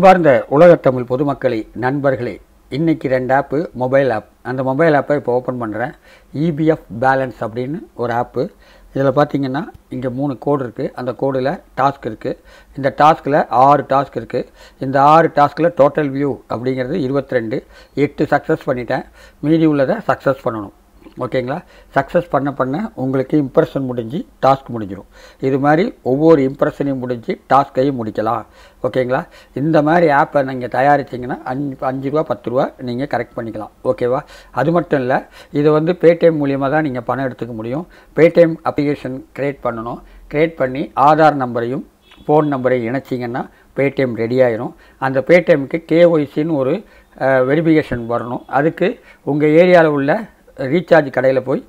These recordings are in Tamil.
அன்பார்ந்த உலகத்தமிழ் பொதுமக்களே நண்பர்களே இன்றைக்கி ரெண்டு ஆப்பு மொபைல் ஆப். அந்த மொபைல் ஆப்பை இப்போ ஓப்பன் பண்ணுறேன் இபிஎஃப் பேலன்ஸ் அப்படின்னு ஒரு ஆப்பு. இதில் பார்த்தீங்கன்னா இங்கே மூணு கோடு இருக்குது அந்த கோடில் டாஸ்க் இருக்குது இந்த டாஸ்கில் ஆறு டாஸ்க் இருக்குது இந்த ஆறு டாஸ்கில் டோட்டல் வியூ அப்படிங்கிறது இருபத்தி ரெண்டு. எட்டு சக்ஸஸ் பண்ணிட்டேன். மீதி உள்ளதை சக்ஸஸ் பண்ணணும். ஓகேங்களா? சக்ஸஸ் பண்ண பண்ண உங்களுக்கு இம்ப்ரெஷன் முடிஞ்சு டாஸ்க் முடிஞ்சிடும் இது மாதிரி ஒவ்வொரு இம்ப்ரெஷனையும் முடிஞ்சு டாஸ்க்கையும் முடிக்கலாம். ஓகேங்களா? இந்த மாதிரி ஆப்பை நீங்கள் தயாரிச்சிங்கன்னா அஞ்சு அஞ்சு ரூபா பத்து ரூபா நீங்கள் கரெக்ட் பண்ணிக்கலாம். ஓகேவா? அது மட்டும் இல்லை இது வந்து பேடிஎம் மூலியமாக தான் நீங்கள் பணம் எடுத்துக்க முடியும். பேடிஎம் அப்ளிகேஷன் க்ரியேட் பண்ணணும். க்ரியேட் பண்ணி ஆதார் நம்பரையும் ஃபோன் நம்பரையும் இணைச்சிங்கன்னா பேடிஎம் ரெடி ஆயிரும். அந்த பேடிஎம்க்கு கேஒய்சின்னு ஒரு வெரிஃபிகேஷன் வரணும். அதுக்கு உங்கள் ஏரியாவில் உள்ள ரீசார்ஜ் கடையில் போய்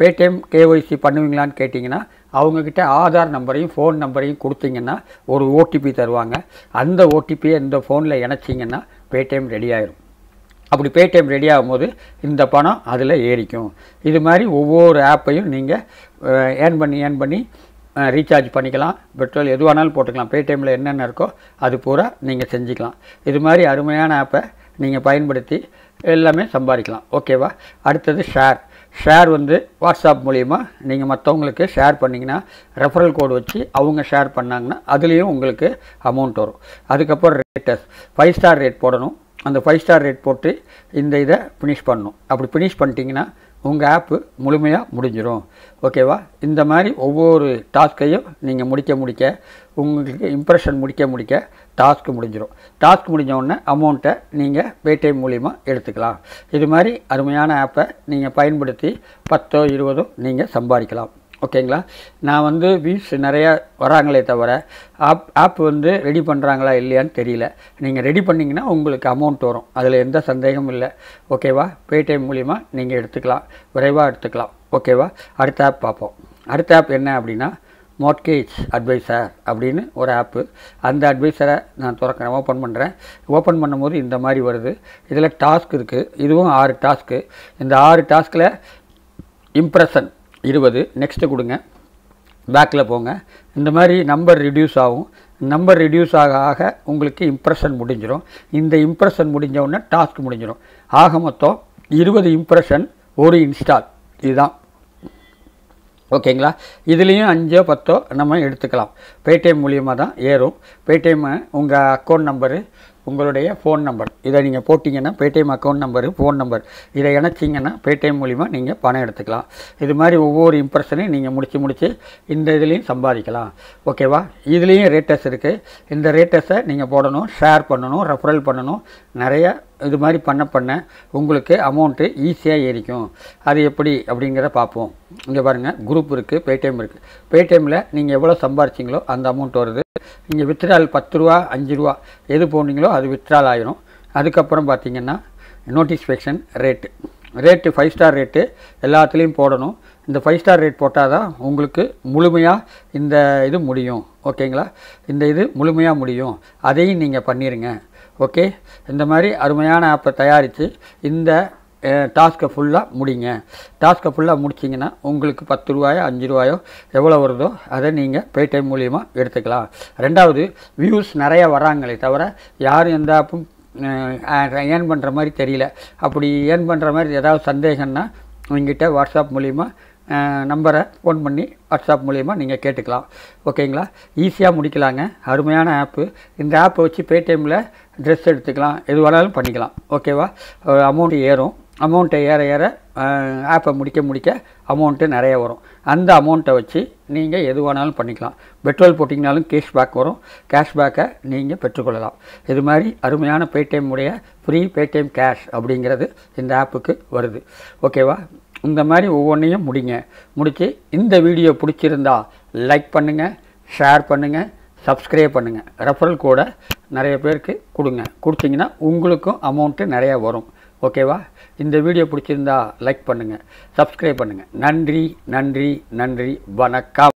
பேடிஎம் கேஒய்சி பண்ணுவீங்களான்னு கேட்டிங்கன்னா அவங்கக்கிட்ட ஆதார் நம்பரையும் ஃபோன் நம்பரையும் கொடுத்தீங்கன்னா ஒரு ஓடிபி தருவாங்க. அந்த ஓடிபியை இந்த ஃபோனில் இணைச்சிங்கன்னா பேடிஎம் ரெடி ஆயிரும். அப்படி பேடிஎம் ரெடி ஆகும்போது இந்த பணம் அதில் ஏறிக்கும். இது மாதிரி ஒவ்வொரு ஆப்பையும் நீங்கள் ஏர்ன் பண்ணி ஏர்ன் பண்ணி ரீசார்ஜ் பண்ணிக்கலாம். பெட்ரோல் எது வேணாலும் போட்டுக்கலாம். பேடிஎம்மில் என்னென்ன இருக்கோ அது பூரா நீங்கள் செஞ்சுக்கலாம். இது மாதிரி அருமையான ஆப்பை நீங்கள் பயன்படுத்தி எல்லாமே சம்பாதிக்கலாம். ஓகேவா? அடுத்தது ஷேர் ஷேர் வந்து வாட்ஸ்அப் மூலிமா நீங்கள் மற்றவங்களுக்கு ஷேர் பண்ணிங்கன்னா ரெஃபரல் கோடு வச்சு அவங்க ஷேர் பண்ணாங்கன்னா அதுலேயும் உங்களுக்கு அமௌண்ட் வரும். அதுக்கப்புறம் ரேட்டஸ் ஃபைவ் ஸ்டார் ரேட் போடணும். அந்த ஃபைவ் ஸ்டார் ரேட் போட்டு இந்த இதை ஃபினிஷ் பண்ணணும். அப்படி ஃபினிஷ் பண்ணிட்டீங்கன்னா உங்கள் ஆப்பு முழுமையாக முடிஞ்சிடும் ஓகேவா இந்த மாதிரி ஒவ்வொரு டாஸ்க்கையும் நீங்கள் முடிக்க முடிக்க உங்களுக்கு இம்ப்ரெஷன் முடிக்க முடிக்க டாஸ்க் முடிஞ்சிடும் டாஸ்க் முடிஞ்ச உடனே அமௌண்ட்டை நீங்கள் பேடிஎம் மூலிமா எடுத்துக்கலாம். இது மாதிரி அருமையான ஆப்பை நீங்கள் பயன்படுத்தி பத்தோ இருபதோ நீங்கள் சம்பாதிக்கலாம். ஓகேங்களா? நான் வந்து வியூஸ் நிறையா வராங்களே தவிர ஆப் ஆப் வந்து ரெடி பண்ணுறாங்களா இல்லையான்னு தெரியல. நீங்கள் ரெடி பண்ணிங்கன்னா உங்களுக்கு அமௌண்ட் வரும். அதில் எந்த சந்தேகமும் இல்லை. ஓகேவா? பேடிஎம் மூலிமா நீங்கள் எடுத்துக்கலாம். விரைவாக எடுத்துக்கலாம். ஓகேவா? அடுத்த ஆப் பார்ப்போம். அடுத்த ஆப் என்ன அப்படின்னா மோட்கேஜ் அட்வைசர் அப்படின்னு ஒரு ஆப்பு. அந்த அட்வைசரை நான் திறக்கிறேன். ஓப்பன் பண்ணுறேன் ஓப்பன் பண்ணும்போது இந்த மாதிரி வருது. இதில் டாஸ்க் இருக்குது இதுவும் ஆறு டாஸ்க்கு இந்த ஆறு டாஸ்கில் இம்ப்ரெஷன் இருபது. நெக்ஸ்ட்டு கொடுங்க. பேக்கில் போங்க. இந்த மாதிரி நம்பர் ரிடியூஸ் ஆகும். நம்பர் ரிடியூஸ் ஆக ஆக உங்களுக்கு இம்ப்ரெஷன் முடிஞ்சிடும் இந்த இம்ப்ரெஷன் முடிஞ்ச உடனே டாஸ்க் முடிஞ்சிடும் ஆக மொத்தம் இருபது இம்ப்ரெஷன் ஒரு இன்ஸ்டால் இதுதான். ஓகேங்களா இதுலேயும் அஞ்சோ பத்தோ நம்ம எடுத்துக்கலாம். பேடிஎம் மூலியமாக தான் ஏறும். பேடிஎம் உங்கள் அக்கௌண்ட் நம்பரு உங்களுடைய ஃபோன் நம்பர் இதை நீங்கள் போட்டிங்கன்னா Paytm account number phone number இதை இணைச்சிங்கன்னா பேடிஎம் மூலிமா நீங்கள் பணம் எடுத்துக்கலாம். இது மாதிரி ஒவ்வொரு இம்ப்ரெஷனையும் நீங்கள் முடித்து முடித்து இந்த இதுலேயும் சம்பாதிக்கலாம். ஓகேவா இதுலேயும் ரேட்டஸ் இருக்குது இந்த ரேட்டஸை நீங்கள் போடணும் ஷேர் பண்ணணும் ரெஃபரல் பண்ணணும். நிறைய இது மாதிரி பண்ண பண்ண உங்களுக்கு அமௌண்ட்டு ஈஸியாக ஏறிக்கும். அது எப்படி அப்படிங்கிறத பார்ப்போம். இங்கே பாருங்கள் குரூப் இருக்குது பேடிஎம் இருக்குது பேடிஎம்மில் நீங்கள் எவ்வளோ சம்பாரிச்சிங்களோ அந்த அமௌண்ட் வருது. நீங்கள் வித்ட்ரால் பத்து ரூபா அஞ்சு ரூபா எது போனீங்களோ அது வித்ட்ரால் ஆகிடும் அதுக்கப்புறம் பார்த்தீங்கன்னா notification rate rate five star rate எல்லாத்துலேயும் போடணும். இந்த ஃபைவ் ஸ்டார் ரேட் போட்டால் தான் உங்களுக்கு முழுமையாக இந்த இது முடியும். ஓகேங்களா இந்த இது முழுமையாக முடியும். அதையும் நீங்கள் பண்ணிடுங்க ஓகே இந்த மாதிரி அருமையான ஆப்பை தயாரித்து இந்த டாஸ்க்கை ஃபுல்லாக முடிங்க. டாஸ்க்கை ஃபுல்லாக முடிச்சிங்கன்னா உங்களுக்கு பத்து ரூபாயோ அஞ்சு ரூபாயோ எவ்வளோ வருதோ அதை நீங்கள் பேடிஎம் மூலியமாக எடுத்துக்கலாம். ரெண்டாவது வியூஸ் நிறைய வராங்களே தவிர யாரும் எந்த ஆப்பும் ஏர்ன் பண்ணுற மாதிரி தெரியல. அப்படி ஏர்ன் பண்ணுற மாதிரி ஏதாவது சந்தேகம்னா உங்ககிட்ட வாட்ஸ்அப் மூலிமா நம்பரை ஃபோன் பண்ணி வாட்ஸ்அப் மூலிமா நீங்கள் கேட்டுக்கலாம். ஓகேங்களா? ஈஸியாக முடிக்கலாங்க. அருமையான ஆப்பு இந்த ஆப்பை வச்சு பேடிஎம்மில் ட்ரெஸ் எடுத்துக்கலாம். எது வேணாலும் பண்ணிக்கலாம். ஓகேவா? அமௌண்ட் ஏறும். அமௌண்ட்டை ஏற ஏற ஆப்பை முடிக்க முடிக்க அமௌண்ட்டு நிறைய வரும். அந்த அமௌண்ட்டை வச்சு நீங்கள் எது வேணாலும் பண்ணிக்கலாம். பெட்ரோல் போட்டிங்கனாலும் கேஷ்பேக் வரும். கேஷ்பேக்கை நீங்கள் பெற்றுக்கொள்ளலாம். இது மாதிரி அருமையான பேடிஎம் உடைய ஃப்ரீ பேடிஎம் கேஷ் அப்படிங்கிறது இந்த ஆப்புக்கு வருது. ஓகேவா இந்த மாதிரி ஒவ்வொன்றையும் முடிங்க. முடித்து இந்த வீடியோ பிடிச்சிருந்தா லைக் பண்ணுங்கள் ஷேர் பண்ணுங்கள் சப்ஸ்கிரைப் பண்ணுங்கள் ரெஃபரல் கூட நிறைய பேருக்கு கொடுங்க. கொடுத்தீங்கன்னா உங்களுக்கும் அமௌண்ட்டு நிறையா வரும். ஓகேவா? இந்த வீடியோ பிடிச்சிருந்தா லைக் பண்ணுங்கள் சப்ஸ்கிரைப் பண்ணுங்கள் நன்றி நன்றி நன்றி வணக்கம்.